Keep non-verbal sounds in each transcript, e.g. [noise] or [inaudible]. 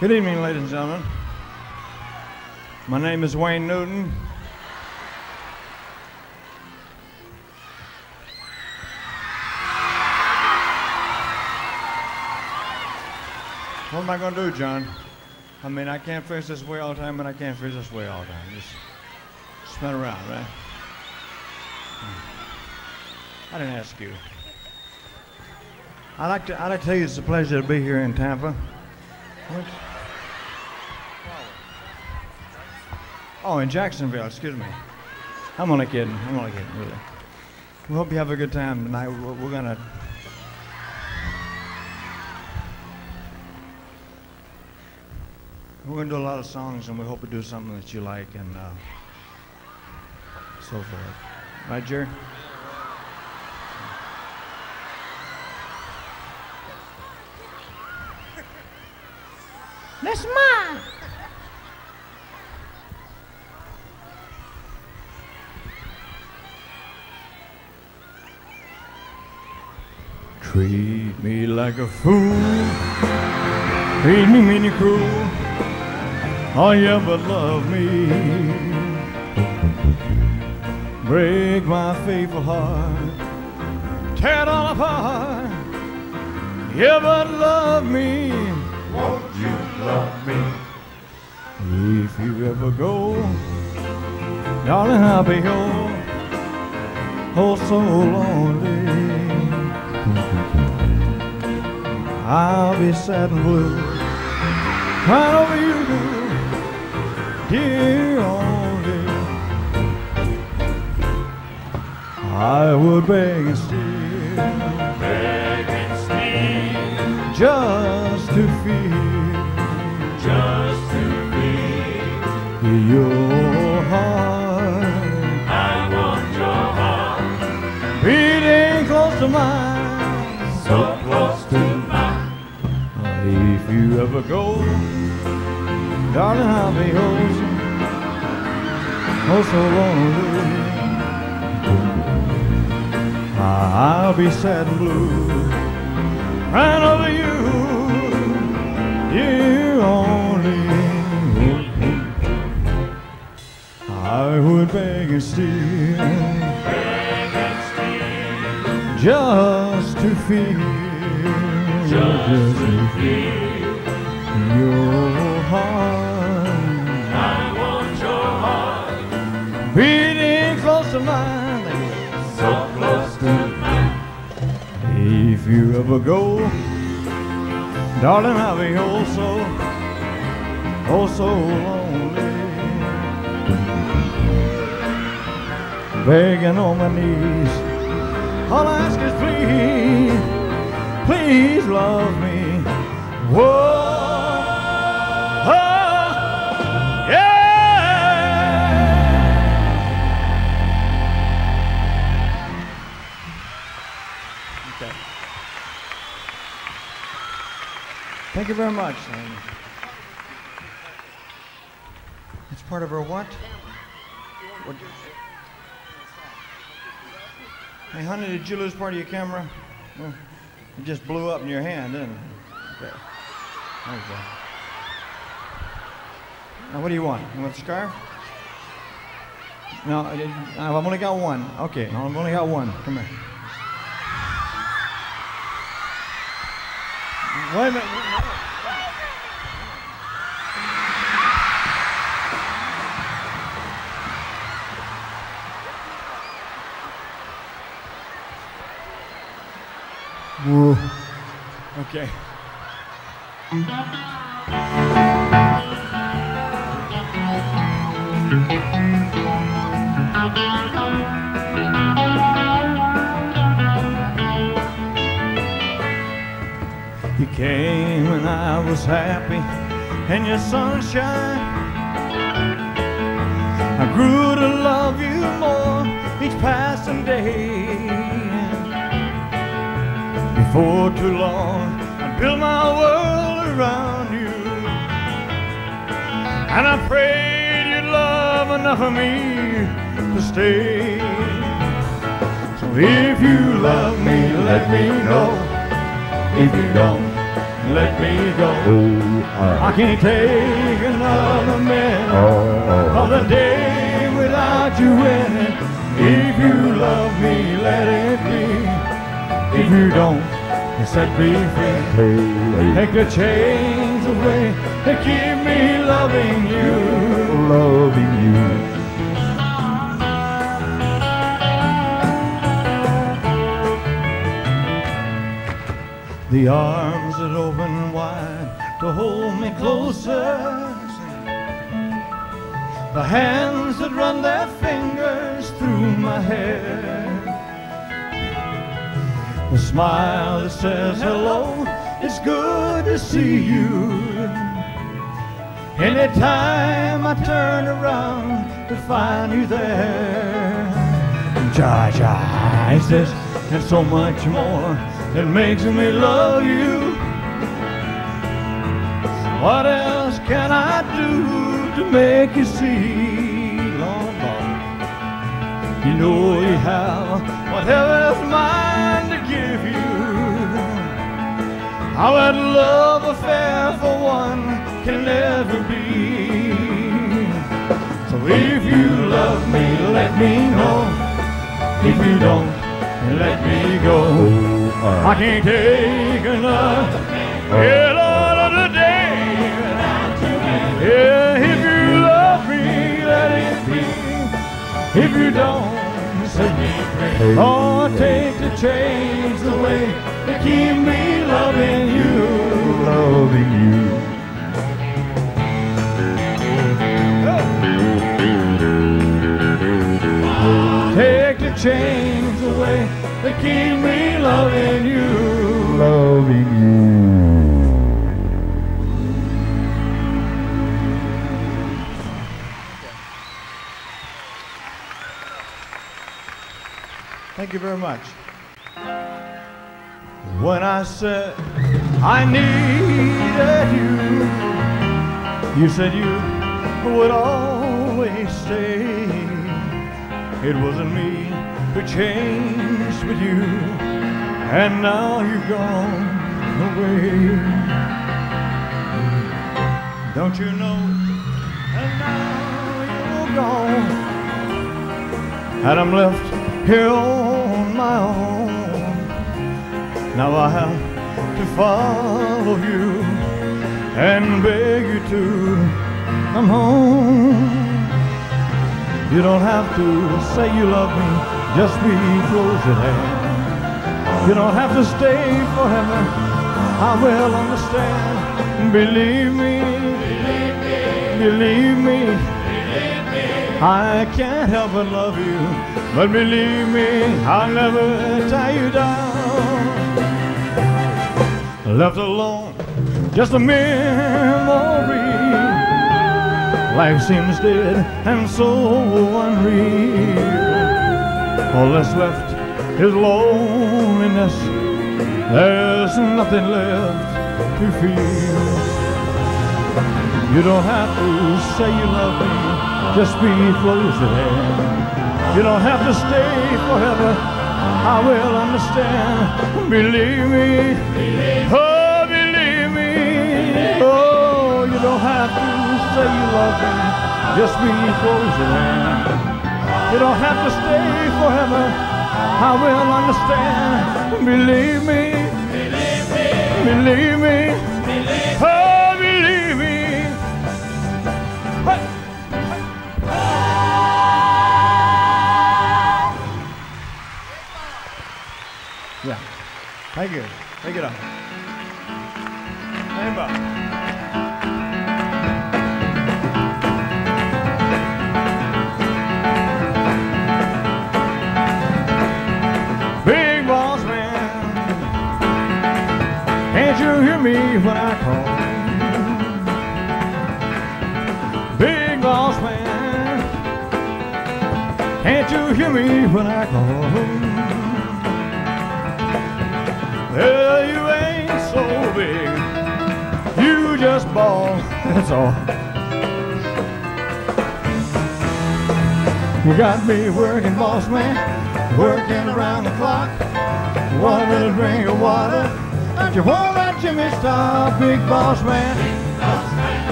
Good evening, ladies and gentlemen. My name is Wayne Newton. What am I going to do, John? I mean, I can't face this way all the time, but I can't face this way all the time. Just spin around, right? Hmm. I didn't ask you. I'd like to, I'd like to tell you it's a pleasure to be here in Tampa. What? Oh, in Jacksonville, excuse me. I'm only kidding. I'm only kidding, really. We hope you have a good time tonight. We're, we're gonna. We're gonna do a lot of songs, and we hope to do something that you like and uh, so forth. Right, Jerry? That's mine. Treat me like a fool, treat me mean and cruel. All you ever love me. Break my faithful heart, tear it all apart. You ever love me? Won't you love me? If you ever go, darling, I'll be home. Oh, so lonely. I'll be sad and blue, crying over you, dear only. I would beg and steal, Beg and steal, just to feel just to feel. your heart I want your heart beating close to mine. so close to mine. If you ever go, darling, I'll be so, oh so lonely. I'll be sad and blue, crying over you, you only. I would beg and steal, Beg and steal, just to feel, just to feel. Your heart I want your heart beating close to mine. so close to mine. If you ever go, darling, I'll be oh so, oh so lonely. Begging on my knees, all I ask is please, please love me. Whoa, Thank you very much. Um, It's part of our what? what? Hey, honey, did you lose part of your camera? It just blew up in your hand, didn't it? Okay. Okay. Now, what do you want? You want the scarf? No, I've only got one. Okay, I've only got one. Come here. Wait a minute. Whoa. Okay. Came and I was happy in your sunshine. I grew to love you more each passing day. Before too long, I built my world around you. And I prayed you'd love enough of me to stay. So if you love me, let me know. If you don't, let me go. Oh, I can't take another minute oh, oh, oh. of the day without you in it. If you love me, let it be. If you don't, set me free. Take the chains away and keep me loving you. loving you. The arms closer. The hands that run their fingers through my hair. The smile that says hello, it's good to see you. Anytime I turn around to find you there. Josh eyes this and so much more that makes me love you. What else can I do to make you see, Lord, Lord? You know you have whatever's mine to give you. How that love affair for one can never be. So if you love me, let me know. If you don't, let me go. Oh, uh. I can't take another If you don't, set me free. Oh, take the chains away to keep me loving you. loving you. Take the chains away to keep me loving you. Loving you. Thank you very much. When I said I needed you, you said you would always stay. It wasn't me who changed with you, and now you've gone away. Don't you know? And now you're gone and I'm left here my own. Now I have to follow you and beg you to come home. You don't have to say you love me, just be close at hand. You don't have to stay forever, I will understand. Believe me, believe me. I can't help but love you, but believe me, I'll never tie you down. Left alone, just a memory. Life seems dead and so unreal. All that's left is loneliness. There's nothing left to feel. You don't have to say you love me, just be close at hand. You don't have to stay forever, I will understand. Believe me, oh, believe me. Oh, you don't have to say you love me, just be close at hand. You don't have to stay forever, I will understand. Believe me, believe me, oh, Thank you. It up. Stand. Big boss man, can't you hear me when I call? Big boss man, can't you hear me when I call? Well, you ain't so big. You just ball, that's all. You got me working, boss man, working around the clock. One little drink of water, But you won't let Jimmy stop, big boss man.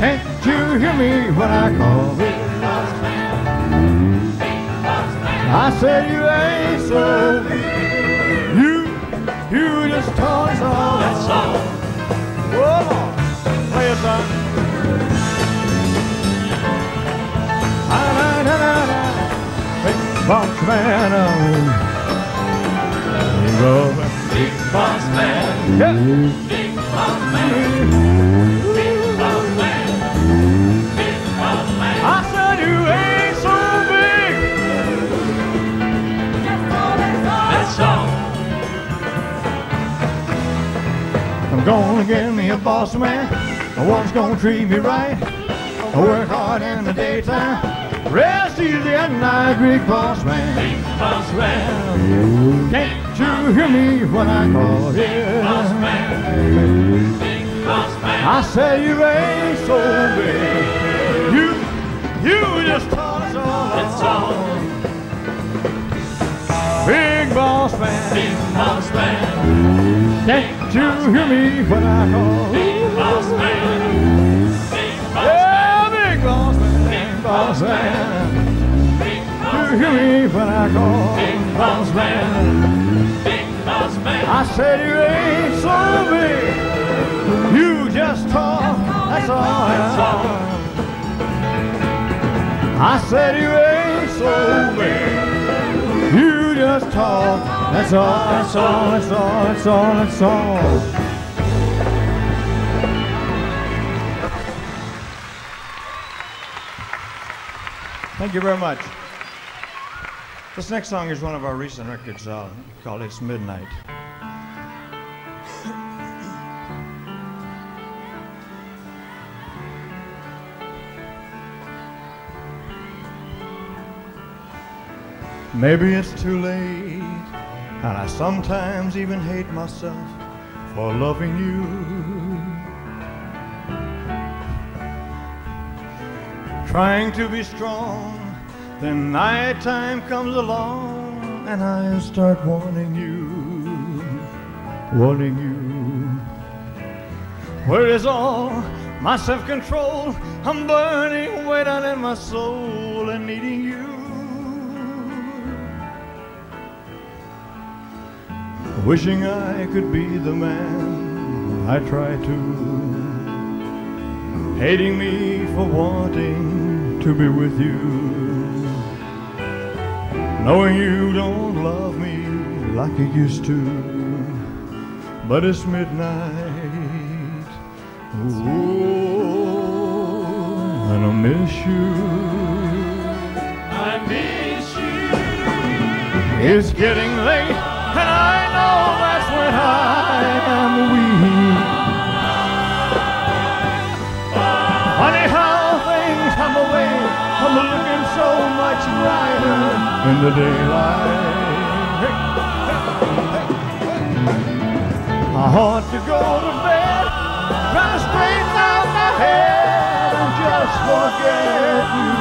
Can't you hear me when I call big boss man? I said you ain't so big. Boss man, oh. Big boss man. Yeah. Big boss man. Big boss man. I said you ain't so big. That's all. I'm gonna get me a boss man. One's gonna treat me right. I work hard in the daytime. Rest easy at night, big boss man. Big boss man. Can't you hear me when I call Boss you? man. Big boss man. I say you ain't so big. You, you just taught us all. That's all. Big boss man. Big boss man. Can't you hear me when I call? Boss man. Big boss man. Big boss man. You hear me when I call? Big boss man. Big boss man. I said you ain't so big. You just talk. That's all. That's all. I said you ain't so big. You just talk. That's all. That's all. That's all. That's all. That's all. Thank you very much. This next song is one of our recent records uh, called It's Midnight. Maybe it's too late, and I sometimes even hate myself for loving you. Trying to be strong, then nighttime comes along, and I start wanting you, wanting you. Where is all my self-control? I'm burning way down in my soul and needing you. Wishing I could be the man I try to. Hating me for wanting to be with you. Knowing you don't love me like you used to. But it's midnight. Ooh, and I miss you. I miss you. It's getting late, and I know that's when I am weak. From looking so much brighter in the daylight. I ought to go to bed, try to straighten out my head and just forget you.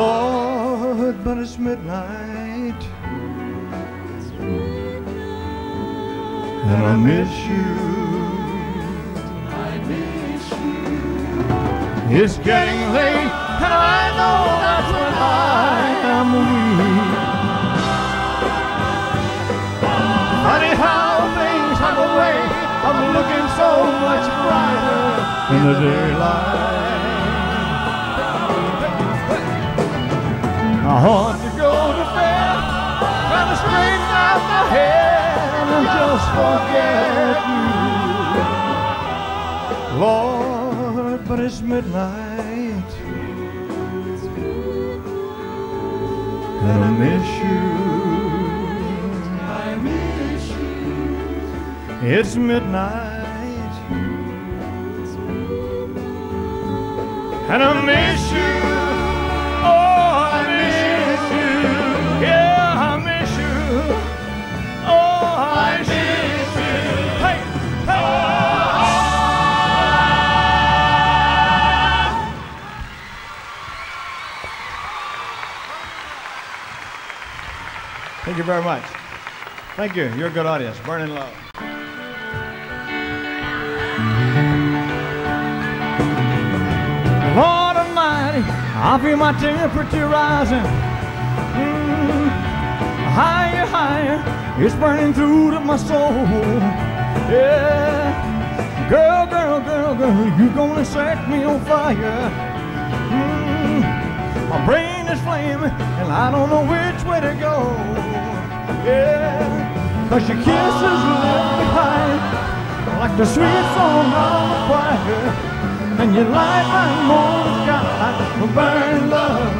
Lord, but it's midnight. And I miss you. It's getting late, and I know that's when I am weak. Funny how things have a way of looking so much brighter in the daylight. I ought to go to bed, try to straighten out my head and just forget you. Lord, but it's midnight. And I miss you. I miss you. It's midnight. And I miss you. You very much. Thank you. You're a good audience. Burning love. Lord Almighty, I feel my temperature rising. Mm, higher, higher, it's burning through to my soul. Yeah, girl, girl, girl, girl, you're gonna set me on fire. Mm, my brain is flaming, and I don't know which way to go. Yeah, cause your kisses left behind like the sweet song of the choir. And you light my morning sky with burning love.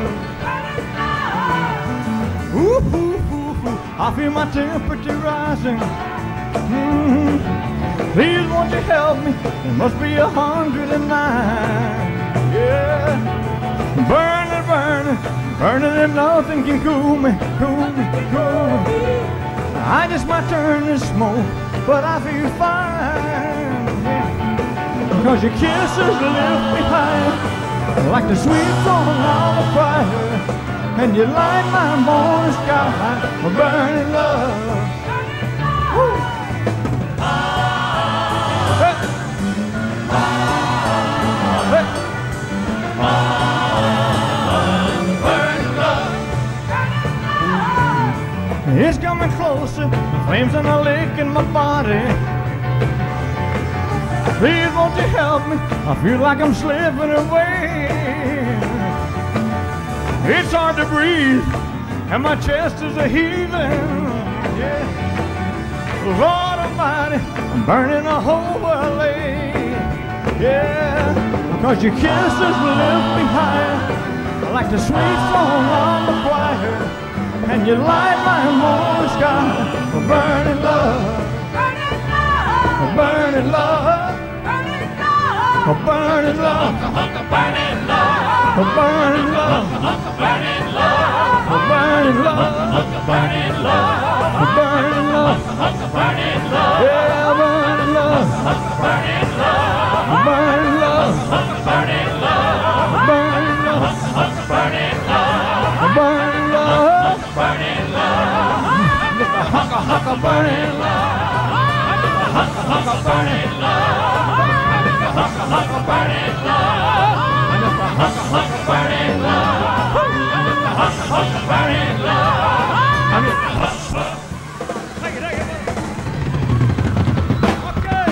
Ooh, ooh, ooh, ooh, I feel my temperature rising. Mm, please won't you help me? It must be a hundred and nine. Yeah, burning, burning, burning, and nothing can cool me, cool me, cool me. I just might turn to smoke, but I feel fine. Cause your kisses left behind like the sweet song of a choir. And you light my morning sky burning love. It's coming closer, the flames and a lick in my body. Please won't you help me? I feel like I'm slipping away. It's hard to breathe, and my chest is a heaving. Yeah. Lord Almighty, I'm burning a whole world. Yeah, because your kisses left behind like the sweet song on the choir. And you light my morning sky for burning love, for burning love, for burning love, for burning love, for burning love, for burning love, yeah, burning love, burning love, burning love, burning Hunk of burning love. Hunk of burning love. Of hunk of burning love. Of hunk of burning love. Of hunk of burning love. It. Okay.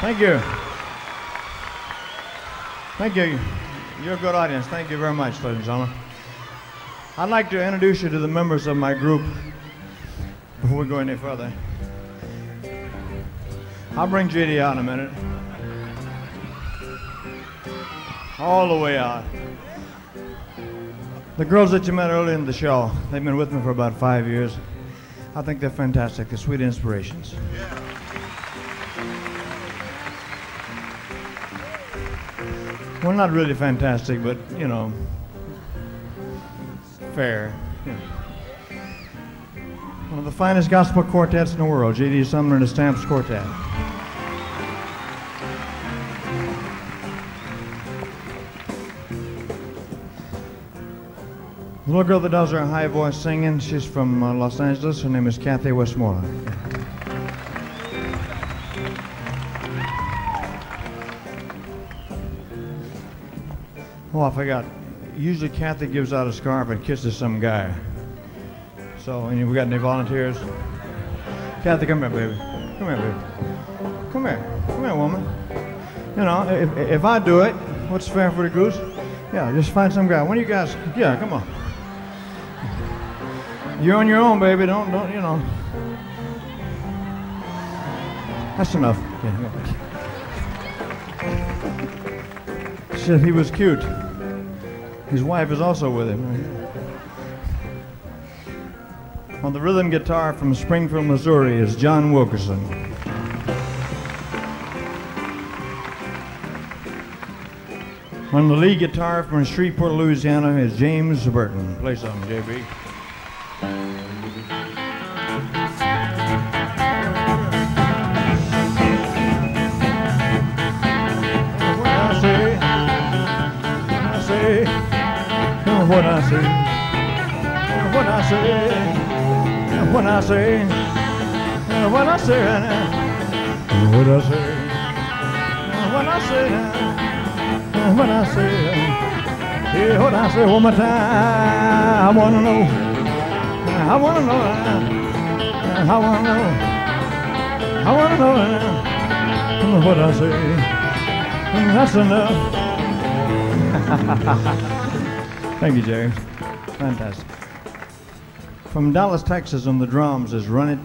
Thank you. Thank you. You're a good audience. Thank you very much, ladies and gentlemen. I'd like to introduce you to the members of my group before we go any further. I'll bring JD out in a minute. All the way out. The girls that you met earlier in the show, they've been with me for about five years. I think they're fantastic. They're sweet inspirations. Well, not really fantastic, but you know, fair. know. One of the finest gospel quartets in the world, J.D. Sumner and the Stamps Quartet. The little girl that does her high voice singing, she's from uh, Los Angeles. Her name is Kathy Westmoreland. Oh, I forgot. Usually Kathy gives out a scarf and kisses some guy. So, and we got any volunteers? Kathy, come here, baby. Come here, baby. Come here. Come here, woman. You know, if, if I do it, what's fair for the goose? Yeah, just find some guy. One of you guys, yeah, come on. You're on your own, baby. Don't, don't, you know. That's enough. Yeah, yeah. Said he was cute. His wife is also with him. On the rhythm guitar from Springfield, Missouri is John Wilkinson. On the lead guitar from Shreveport, Louisiana is James Burton. Play something, JB. Say, what I say, what I say, what I say, what I say, yeah, what I say one more time. I wanna know, I wanna know, I wanna know, I wanna know what I say. That's enough. [laughs] Thank you, Jerry. Fantastic. From Dallas, Texas, on the drums is Ronnie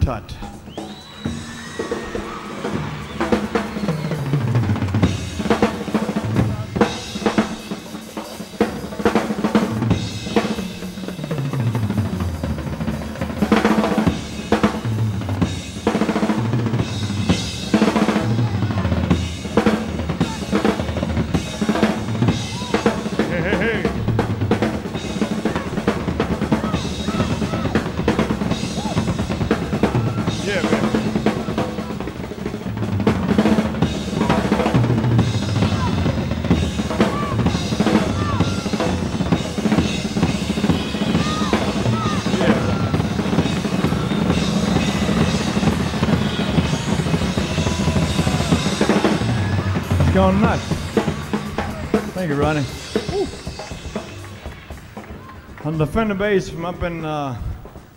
On the Fender bass from up in uh,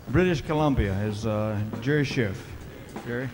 British Columbia is uh, Jerry Scheff. Jerry?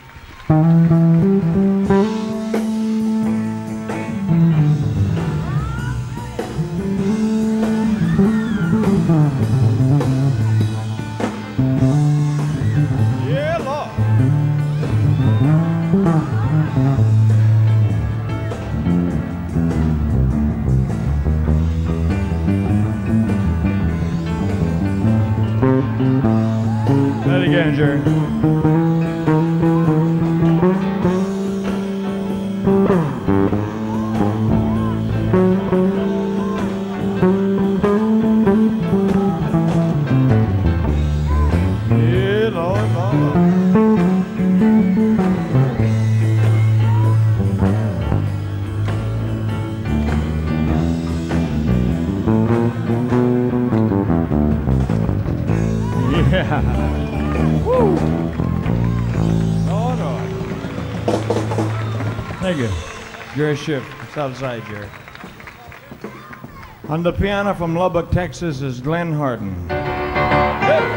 Outside, Jerry. On the piano from Lubbock, Texas is Glen Hardin. And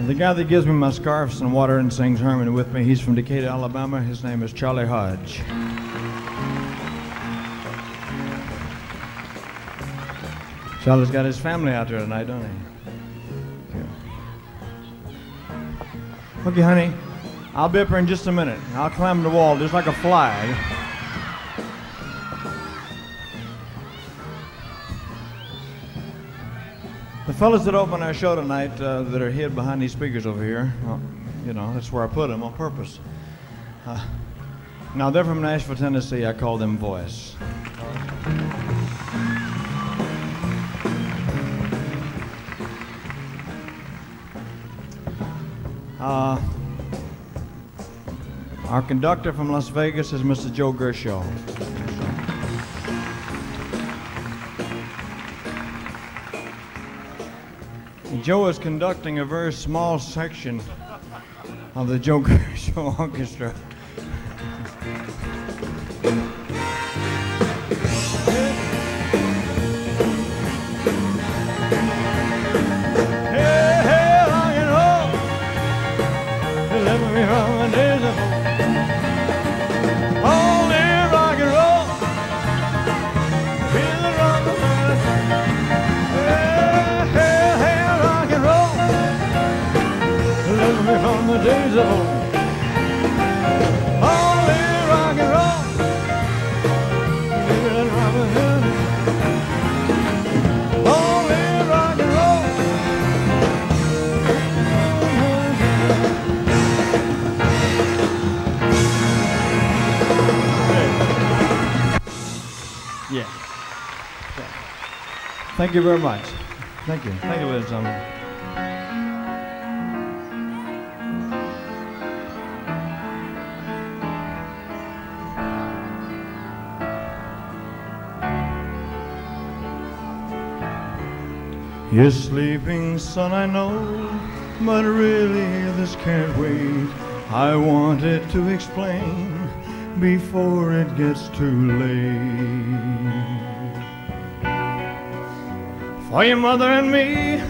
The guy that gives me my scarves and water and sings harmony with me, he's from Decatur, Alabama. His name is Charlie Hodge. Charlie's got his family out there tonight, don't he? Okay, honey. I'll be up here in just a minute. I'll climb the wall just like a fly. Fellas that open our show tonight uh, that are hid behind these speakers over here, well, you know, that's where I put them on purpose. Uh, now, they're from Nashville, Tennessee. I call them Voice. Uh, our conductor from Las Vegas is Mr. Joe Guercio. Joe is conducting a very small section of the Joe Guercio [laughs] Orchestra. Thank you very much. Thank you. Thank you, ladies and gentlemen. You're sleeping, son, I know, but really this can't wait. I wanted to explain before it gets too late. For your mother and me,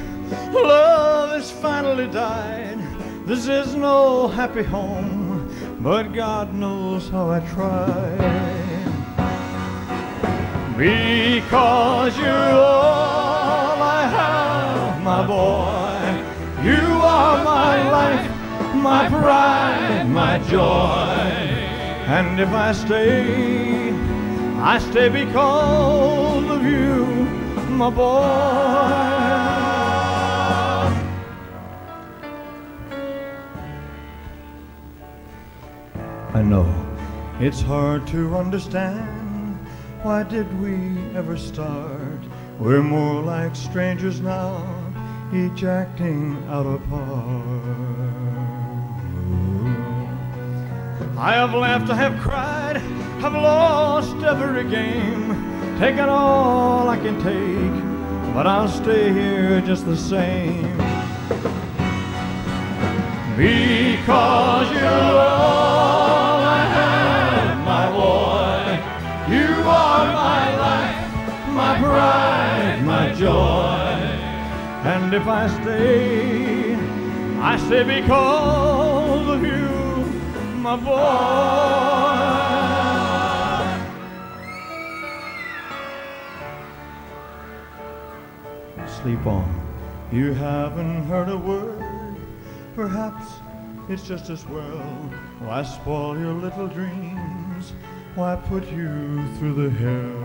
love has finally died. This is no happy home, but God knows how I tried. Because you're all I have, my boy. You are my life, my pride, my joy. And if I stay, I stay because of you, my boy. I know it's hard to understand. Why did we ever start? We're more like strangers now, each acting out of part. I have laughed, I have cried, I've lost every game, taken all I can take, but I'll stay here just the same. Because you're all I have, my boy. You are my life, my pride, my joy. And if I stay, I stay because of you, my boy. Sleep on. You haven't heard a word. Perhaps it's just as well. Why spoil your little dreams? Why put you through the hell?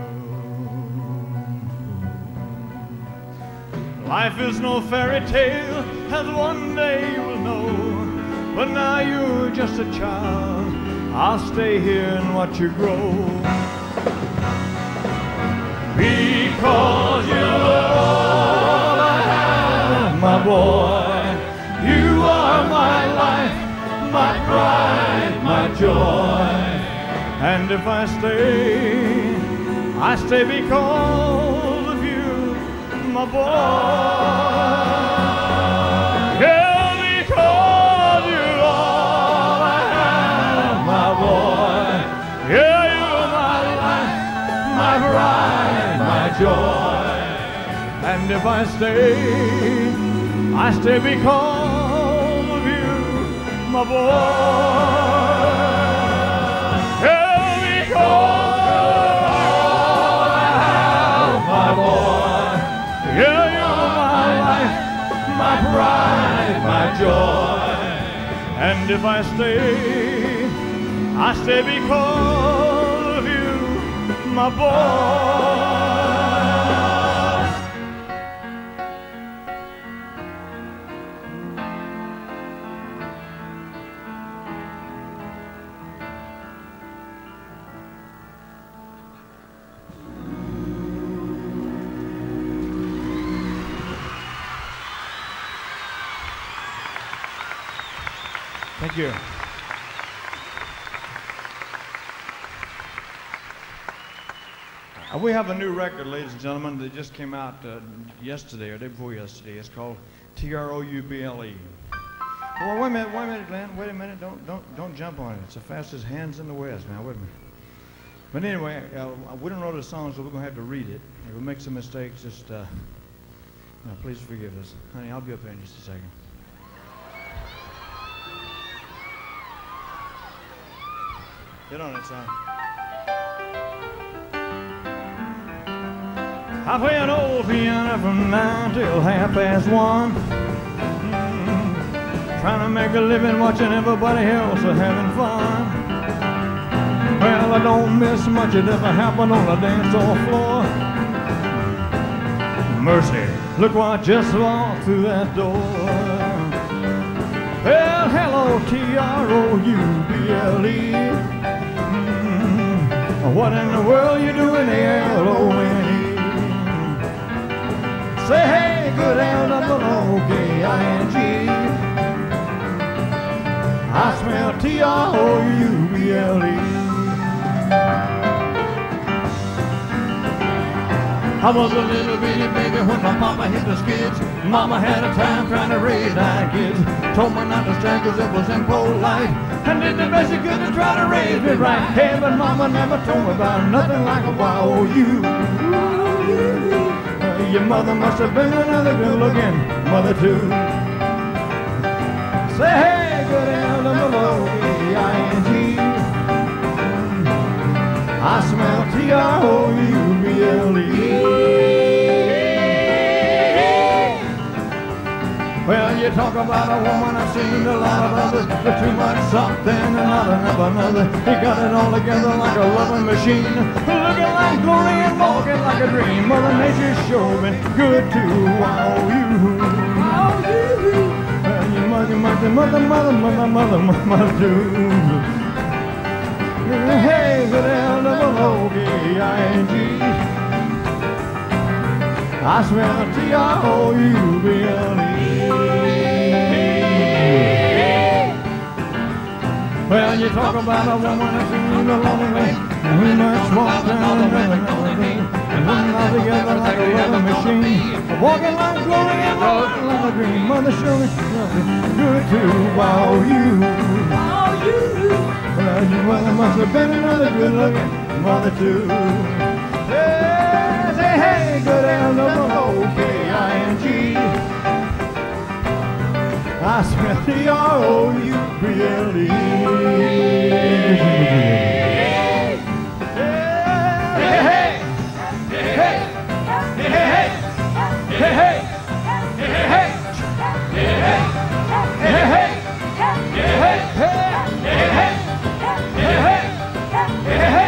Life is no fairy tale, as one day you will know. But now you're just a child. I'll stay here and watch you grow. Because you're boy. You are my life, my pride, my joy. And if I stay, I stay because of you, my boy. Yeah, because you're all I have, my boy. Yeah, you're my life, my pride, my joy. And if I stay, I stay because of you, my boy. All I have, my boy. Yeah, you're my life, my pride, my joy. And if I stay, I stay because of you, my boy. You. Uh, we have a new record, ladies and gentlemen, that just came out uh, yesterday or day before yesterday. It's called T R O U B L E. Well, wait a minute, wait a minute, Glen. Wait a minute. Don't, don't, don't jump on it. It's the fastest hands in the West. Now, wait a minute. But anyway, uh, we don't know the song, so we're gonna have to read it. If we make some mistakes, just uh, uh, please forgive us, honey. I'll be up there in just a second. Get on it, son. I play an old piano from nine till half past one. Mm, Trying to make a living watching everybody else a having fun. Well, I don't miss much it ever happened on the dance floor. Mercy, look what just walked through that door. Well, hello, T-R-O-U-B-L-E. What in the world you doing here, L-O-N-E? Say, hey, good L-O-O-K-I-N-G. I smell T-R-O-U-B-L-E. I was a little bitty baby when my mama hit the skids. Mama had a time trying to raise nine kids. Told me not to stand cause it was impolite. And did the best she could to try to raise me right. Hey, but mama never told me about nothing like a Y-O-U. Uh, your mother must have been another good looking mother too. Say hey, good. I smell T-R-O-U-B-L-E. Well, you talk about a woman, I've seen a lot of others. But too much something and not enough another. He got it all together like a loving machine. Looking like glory and walking like a dream. Mother Nature sure been good to wow you. Well, you mother, mother, mother, mother, mother, mother, mother, mother, too. Hey, good L-O-O-K-I-N-G. I smell T-R-O-U-B-L-E. Well, you talk about a woman that's in the lonely, and we must walk down another lane, and run all together like a loving machine, walking like glory and walking like a dream. Mother, show me something good to wow you. Well, your mother must have been another good looking mother too. Hey, go down the O-K-I-N-G. I spell the R-O-U-B-L-E. Hey, hey, hey, hey, hey, hey, hey. Hey, hey, hey, hey, hey.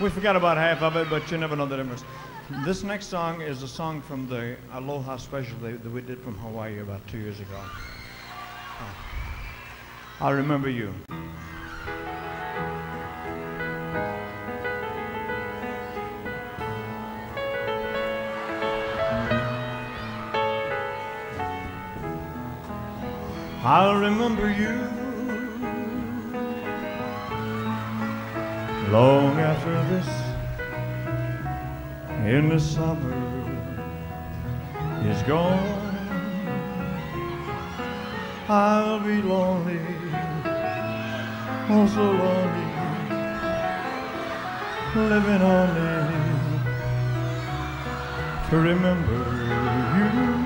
We forgot about half of it, but you never know the difference. This next song is a song from the Aloha special that we did from Hawaii about two years ago. Ah. I remember you. I'll remember you long after this in the summer is gone. I'll be lonely, oh so lonely, living only to remember you.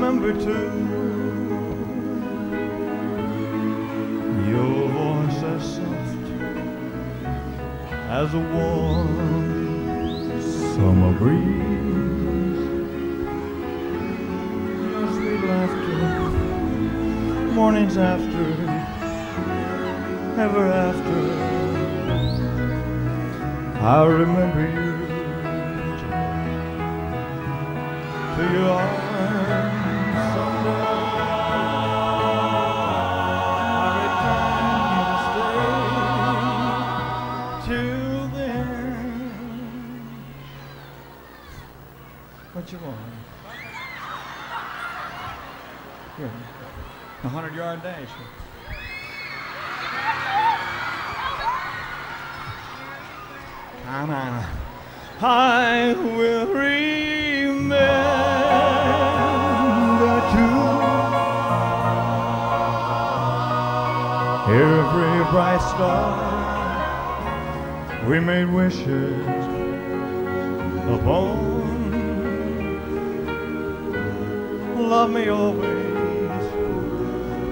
Remember too your voice as soft as a warm summer breeze. Your sweet laughter, mornings after, ever after. I remember you to your yard dash. Come on. I will remember too every bright star. We made wishes upon. Love me always,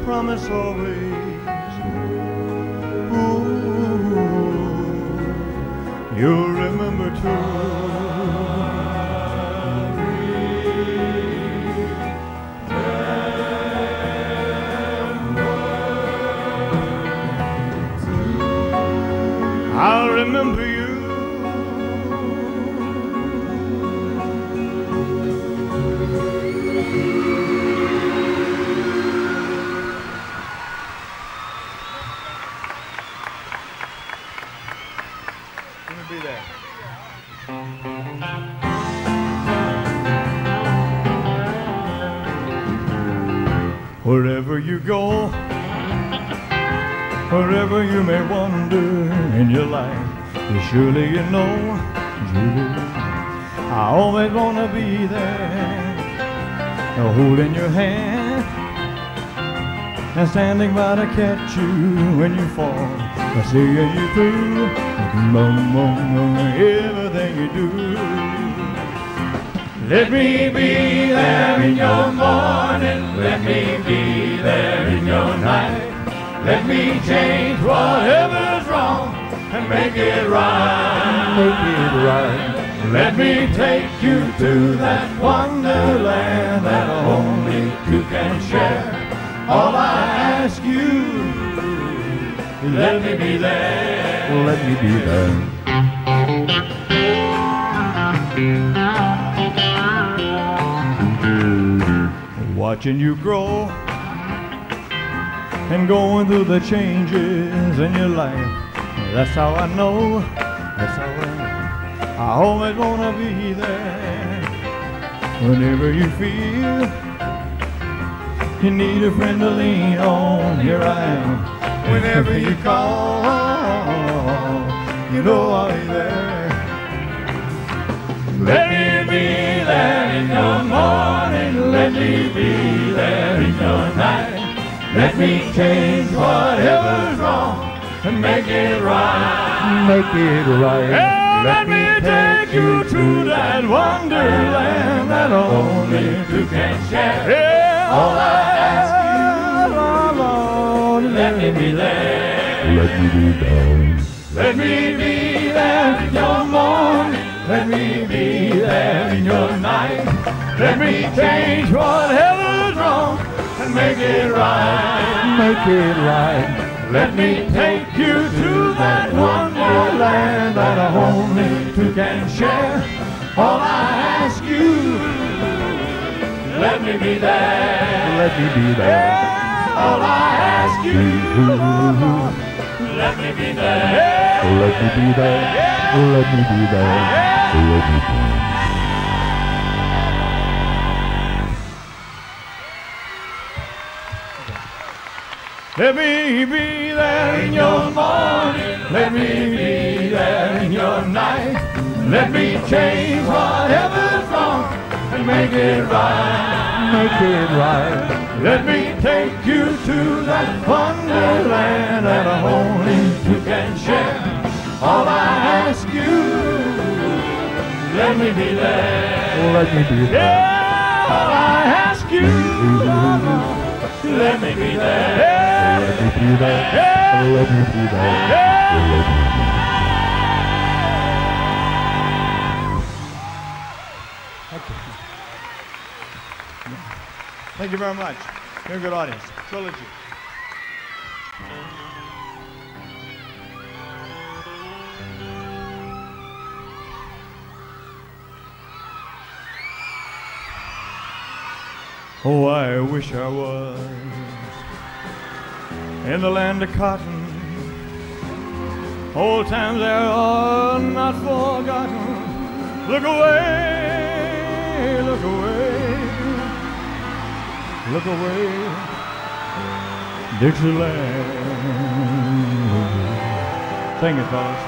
promise always. Ooh, you'll remember too. Me be there. Wherever you go, wherever you may wander in your life, you surely you know, I always wanna be there, holding your hand and standing by to catch you when you fall, uh, seeing you through, everything you do. Let me be there in your morning. Let me be there in your night. Let me change whatever's wrong and make it right. Make it right. Let me take you to that wonderland that only you can share. All I ask you, let me be there. Let me be there. watching you grow and going through the changes in your life. That's how I know. That's how I, Know. I always wanna be there. Whenever you feel you need a friend to lean on, here I am. Whenever you call, you know I'll be there. Let me be there in the morning. Let me be there in the night. Let me change whatever's wrong and make it right. Make it right. Yeah, let me take you to that wonderland that only you can share. Yeah, all I ask let me be there. Let me be there. Let me be there in your morning. Let me be there in your night. Let me change whatever's wrong and make it right. Make it right. Let me take you to that wonderland that only two can share. All I ask you, let me be there. Let me be there. Yeah, all I ask you, let me be there. Let me be there. Let me be there. Let me be there. Let me be there in your morning. Let me be there in your night. Let me change whatever's wrong and make it right. Make it right. Let me take you to that wonderland that only you can share. All I ask you, let me be there. Let me be there. Yeah, all I ask you, let me be there. Let me be there. Let me be there. Let me be there. Thank you very much. You're good audience. Trilogy. Oh, I wish I was in the land of cotton. Old times there are not forgotten. Look away, look away. Look away, Dixieland. Sing it, fellas.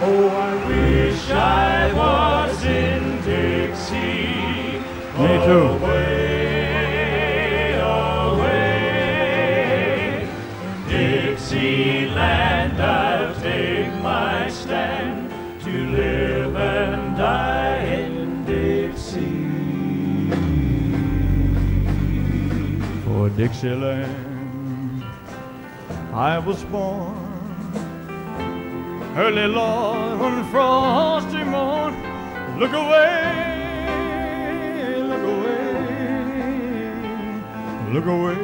Oh, I wish I was in Dixie. Me too. Away, Dixieland, I was born. Early Lord, one frosty morn, look away, look away, look away,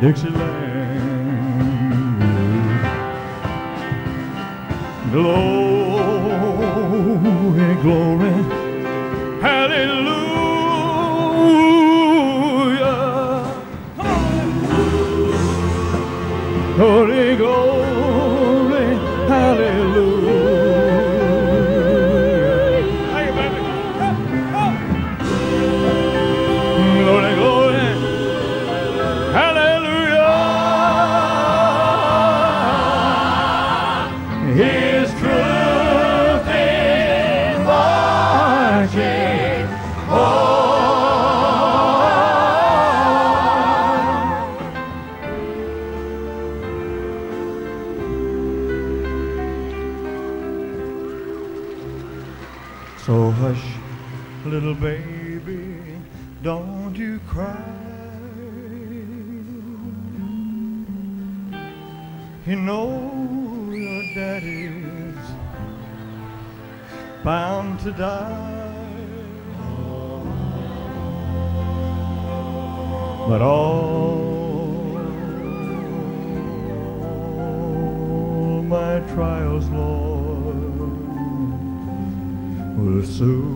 Dixieland. Glory, glory, Glory, to die. But all my trials, Lord, will soon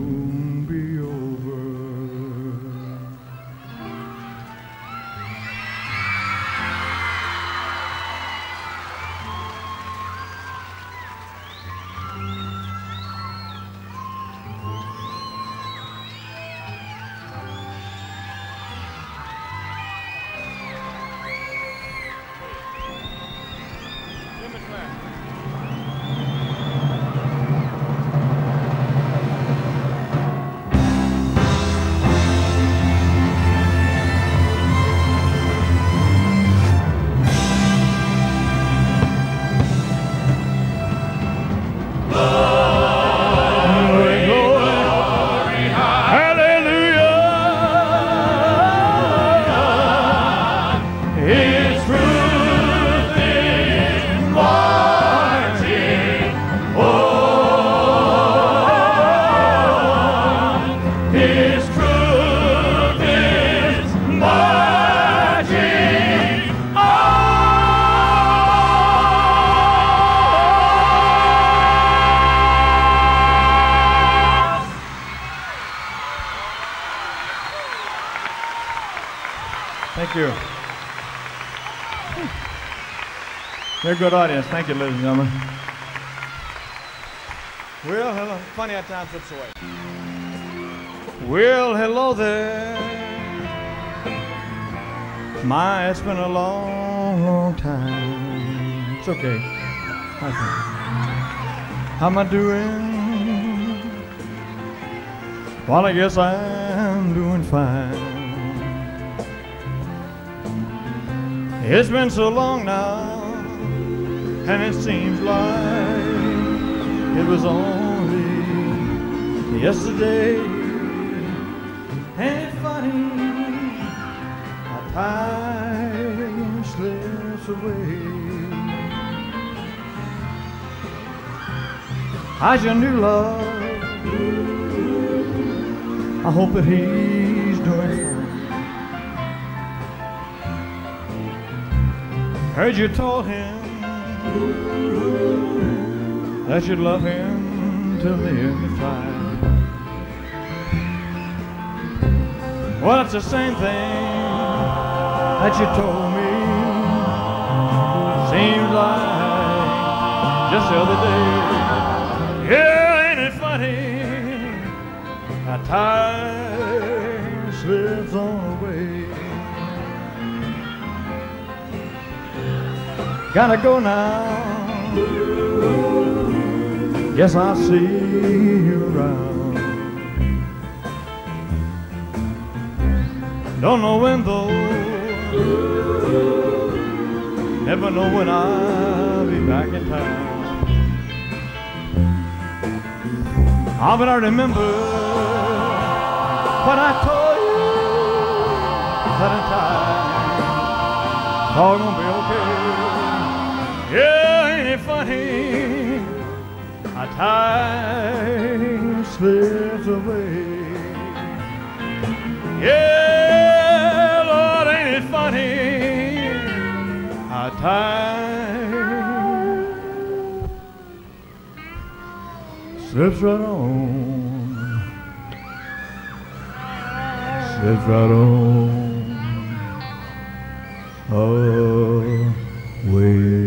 Thank you. A good audience. Thank you, ladies and gentlemen. Well, hello. Funny how time slips away. Well, hello there. My, it's been a long, long time. It's okay. Friend. How am I doing? Well, I guess I'm doing fine. It's been so long now, and it seems like it was only yesterday. Ain't it funny how time slips away? How's your new love? I hope that he's doing fine. Heard you told him that you'd love him till the end of time. Well, it's the same thing that you told me. Seems like just the other day. Yeah, ain't it funny? How time slips on Gotta go now. Guess I'll see you around. Don't know when though. Never know when I'll be back in town. Ah, but I remember what I told you that in time time slips away. Yeah, Lord, ain't it funny? How time slips right on, slips right on away.